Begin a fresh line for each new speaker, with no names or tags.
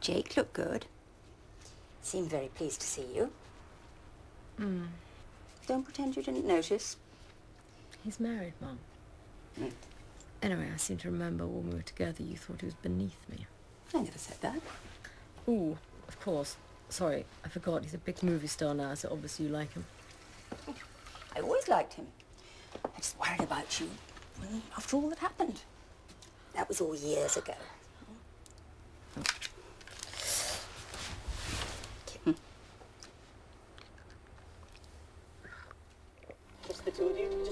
Jake looked good. Seemed very pleased to see you.
Hmm.
Don't pretend you didn't notice.
He's married, Mum.
Mm.
Anyway, I seem to remember when we were together you thought he was beneath me.
I never said that.
Ooh, of course. Sorry, I forgot. He's a big movie star now, so obviously you like him.
I always liked him. I just worried about you mm, after all that happened. That was all years ago. to do you.